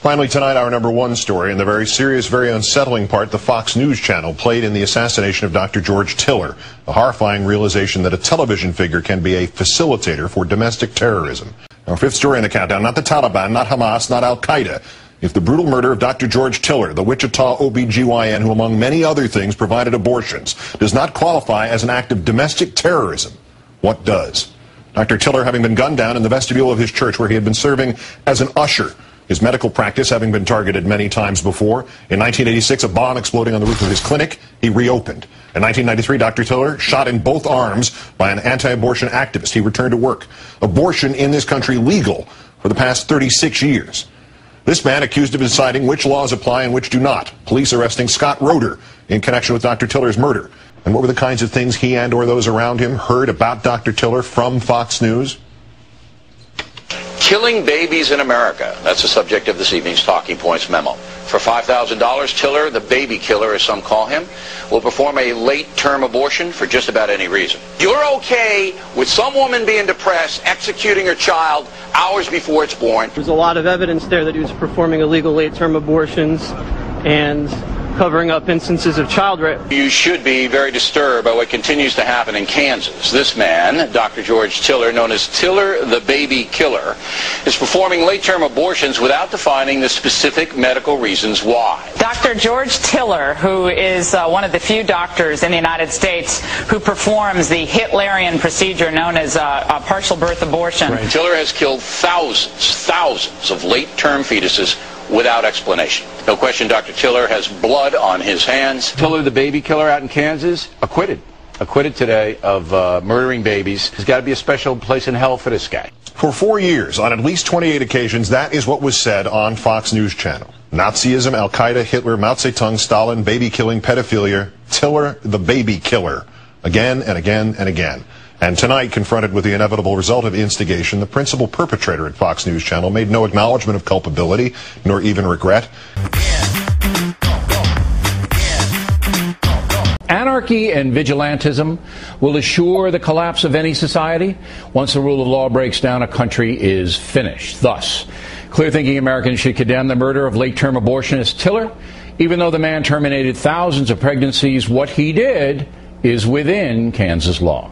Finally, tonight, our number one story, and the very serious, very unsettling part the Fox News channel played in the assassination of Dr. George Tiller, the horrifying realization that a television figure can be a facilitator for domestic terrorism. Our fifth story in the countdown, not the Taliban, not Hamas, not Al Qaeda. If the brutal murder of Dr. George Tiller, the Wichita OBGYN who among many other things provided abortions, does not qualify as an act of domestic terrorism, what does? Dr. Tiller having been gunned down in the vestibule of his church where he had been serving as an usher his medical practice having been targeted many times before. In 1986, a bomb exploding on the roof of his clinic, he reopened. In 1993, Dr. Tiller shot in both arms by an anti-abortion activist. He returned to work. Abortion in this country legal for the past 36 years. This man accused of deciding which laws apply and which do not. Police arresting Scott Roeder in connection with Dr. Tiller's murder. And what were the kinds of things he and or those around him heard about Dr. Tiller from Fox News? Killing babies in America. That's the subject of this evening's Talking Points memo. For $5,000, Tiller, the baby killer as some call him, will perform a late-term abortion for just about any reason. You're okay with some woman being depressed, executing her child hours before it's born. There's a lot of evidence there that he was performing illegal late-term abortions and covering up instances of child rape. You should be very disturbed by what continues to happen in Kansas. This man, Dr. George Tiller, known as Tiller the Baby Killer, is performing late-term abortions without defining the specific medical reasons why. Dr. George Tiller, who is uh, one of the few doctors in the United States who performs the Hitlerian procedure known as uh, a partial birth abortion. Right. Tiller has killed thousands, thousands of late-term fetuses without explanation. No question Dr. Tiller has blood on his hands. Tiller, the baby killer out in Kansas, acquitted. Acquitted today of uh, murdering babies. There's got to be a special place in hell for this guy. For four years, on at least 28 occasions, that is what was said on Fox News Channel. Nazism, Al Qaeda, Hitler, Mao Zedong, Stalin, baby killing, pedophilia, Tiller, the baby killer. Again and again and again. And tonight, confronted with the inevitable result of instigation, the principal perpetrator at Fox News Channel made no acknowledgement of culpability, nor even regret. Anarchy and vigilantism will assure the collapse of any society. Once the rule of law breaks down, a country is finished. Thus, clear thinking Americans should condemn the murder of late term abortionist Tiller. Even though the man terminated thousands of pregnancies, what he did is within Kansas law.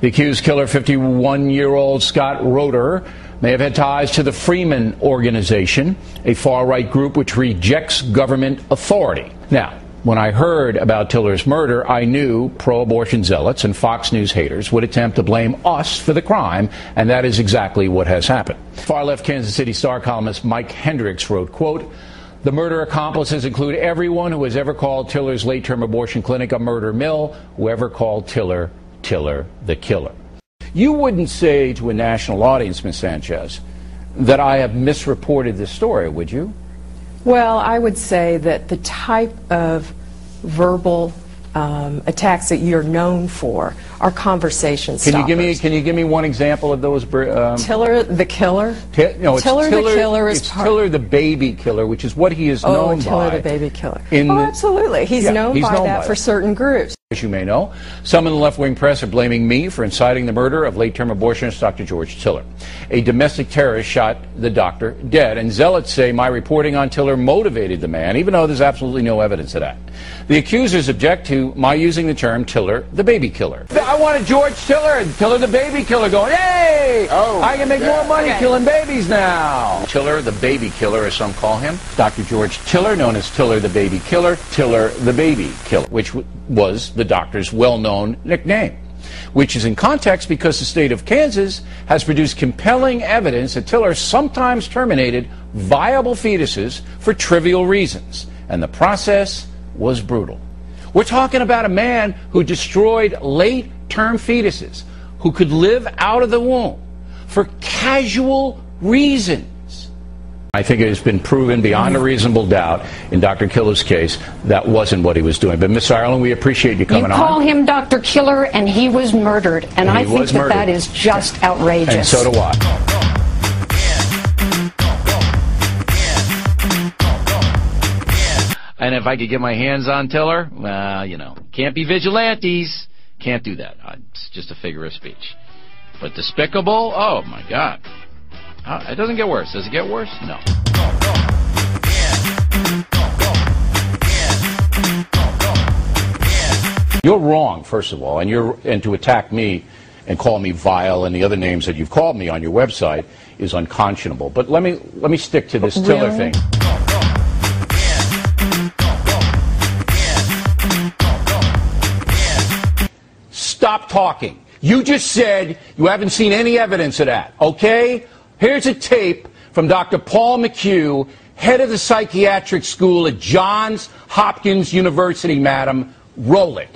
The accused killer, 51 year old Scott Roeder, may have had ties to the Freemen Organization, a far right group which rejects government authority. Now, when I heard about Tiller's murder, I knew pro abortion zealots and Fox News haters would attempt to blame us for the crime, and that is exactly what has happened. Far left Kansas City Star columnist Mike Hendricks wrote, quote, the murder accomplices include everyone who has ever called Tiller's late term abortion clinic a murder mill, whoever called Tiller Tiller the killer. You wouldn't say to a national audience, Ms. Sanchez, that I have misreported this story, would you? Well, I would say that the type of verbal um, attacks that you're known for are conversation can stoppers. You give me, can you give me one example of those? Um, Tiller the killer? T- no, Tiller, Tiller, the killer is it's part Tiller the baby killer, which is what he is oh, known Tiller by. the baby killer. In oh, the, absolutely. He's yeah, known he's by known that by for certain groups. As you may know, some in the left wing press are blaming me for inciting the murder of late term abortionist Dr. George Tiller. A domestic terrorist shot the doctor dead, and zealots say my reporting on Tiller motivated the man, even though there's absolutely no evidence of that. The accusers object to my using the term Tiller, the baby killer. I wanted George Tiller and Tiller, the baby killer, going, hey, oh, I can make yeah. more money okay. killing babies now. Tiller, the baby killer, as some call him. Dr. George Tiller, known as Tiller, the baby killer. Tiller, the baby killer, which was the doctor's well-known nickname which is in context because the state of Kansas has produced compelling evidence that Tiller sometimes terminated viable fetuses for trivial reasons, and the process was brutal. We're talking about a man who destroyed late term fetuses who could live out of the womb for casual reasons. I think it has been proven beyond a reasonable doubt in Dr. Killer's case that wasn't what he was doing. But Miss Ireland, we appreciate you coming on. You call on. him Dr. Killer, and he was murdered, and, and I think that murdered. that is just outrageous. And so do I. And if I could get my hands on Tiller, well, you know, can't be vigilantes. Can't do that. Uh, it's just a figure of speech. But despicable? Oh, my God. Uh, it doesn't get worse. Does it get worse? No. You're wrong, first of all, and you're and to attack me and call me vile and the other names that you've called me on your website is unconscionable. But let me let me stick to this Really? Tiller thing. Stop talking. You just said you haven't seen any evidence of that, okay? Here's a tape from Dr. Paul McHugh, head of the psychiatric school at Johns Hopkins University, madam. Roll it.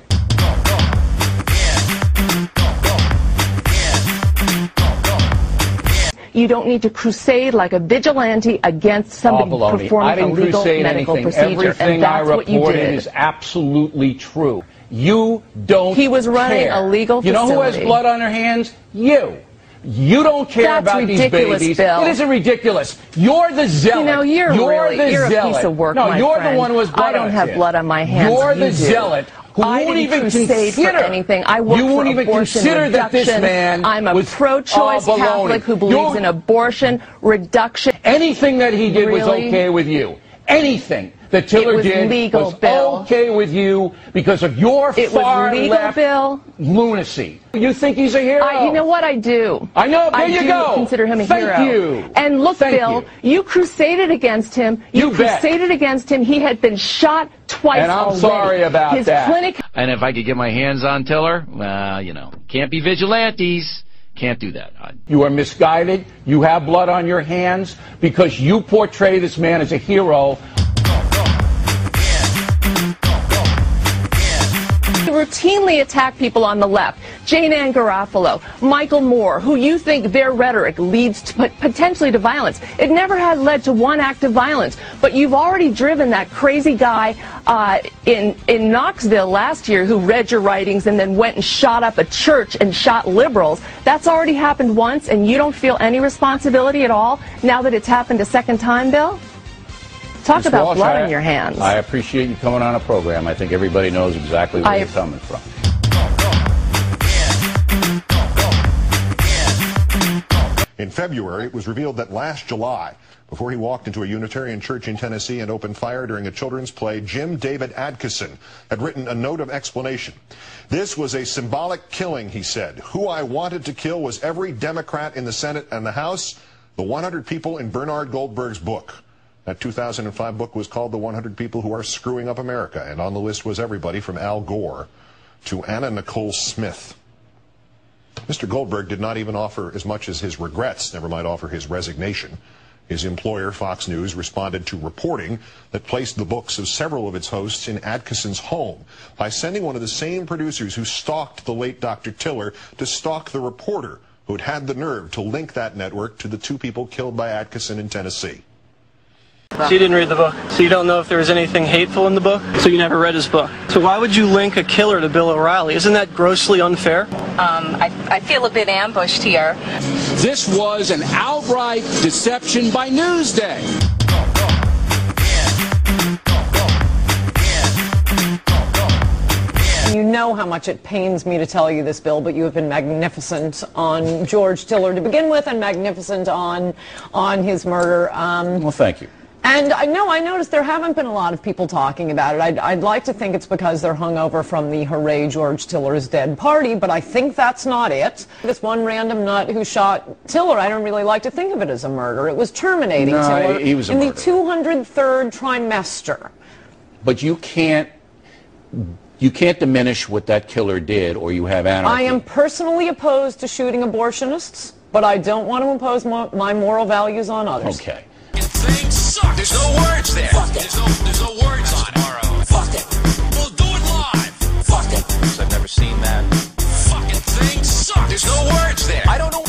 You don't need to crusade like a vigilante against somebody. I performing a didn't legal crusade medical anything. procedure, Everything and that's I what you reported did. is absolutely true. You don't He was running care. a legal You know who has blood on their hands? You. You don't care That's about these babies. Bill. It isn't ridiculous. You're the zealot. You know, you're really- the you're a piece of work, No, you're friend. the one who has blood I don't on have blood on my hands. You're the do. zealot who I won't even consider. anything. I work you won't even consider that this man I'm a was pro-choice. Catholic who believes You're- in abortion reduction. Anything that he did was okay with you. Anything that Tiller It was did legal, was Bill. okay with you because of your It was far legal, left Bill. lunacy. You think he's a hero? I, you know what I do? I know. There I you do go. consider him a Thank hero. you. And look, Thank Bill, you. crusaded against him. You, You bet. crusaded against him. He had been shot twice And I'm already. sorry about His that. clinic And if I could get my hands on Tiller, well, you know, can't be vigilantes. Can't do that. I, You are misguided. You have blood on your hands because you portray this man as a hero. Routinely attack people on the left. Janeane Garofalo, Michael Moore, who you think their rhetoric leads to, potentially to violence. It never has led to one act of violence, but you've already driven that crazy guy uh, in in Knoxville last year who read your writings and then went and shot up a church and shot liberals. That's already happened once, and you don't feel any responsibility at all now that it's happened a second time, Bill. Talk Mr. about Walsh, blood I- on your hands. I appreciate you coming on a program. I think everybody knows exactly where I- you're coming from. In February, it was revealed that last July, before he walked into a Unitarian church in Tennessee and opened fire during a children's play, Jim David Adkisson had written a note of explanation. This was a symbolic killing, he said. Who I wanted to kill was every Democrat in the Senate and the House, the 100 people in Bernard Goldberg's book. That 2005 book was called The 100 People Who Are Screwing Up America, and on the list was everybody from Al Gore to Anna Nicole Smith. Mr. Goldberg did not even offer as much as his regrets, never mind offer his resignation. His employer, Fox News, responded to reporting that placed the books of several of its hosts in Adkisson's home by sending one of the same producers who stalked the late Dr. Tiller to stalk the reporter who'd had the nerve to link that network to the two people killed by Adkison in Tennessee. So you didn't read the book. So you don't know if there was anything hateful in the book. So you never read his book. So why would you link a killer to Bill O'Reilly? Isn't that grossly unfair? Um, I, I feel a bit ambushed here. This was an outright deception by Newsday. You know how much it pains me to tell you this, Bill, but you have been magnificent on George Tiller to begin with, and magnificent on on his murder. Um, Well, thank you. And I know I noticed there haven't been a lot of people talking about it. I'd, I'd like to think it's because they're hungover from the Hooray George Tiller's Dead party, but I think that's not it. This one random nut who shot Tiller, I don't really like to think of it as a murder. It was terminating No, Tiller he was a in the 203rd trimester. But you can't you can't diminish what that killer did, or you have anarchy. I am personally opposed to shooting abortionists, but I don't want to impose mo- my moral values on others. Okay. Things suck. There's no words there. There's no, there's no words on it. Fuck it. We'll do it live. Fuck it. I've never seen that. Fucking things suck. There's no words there. I don't know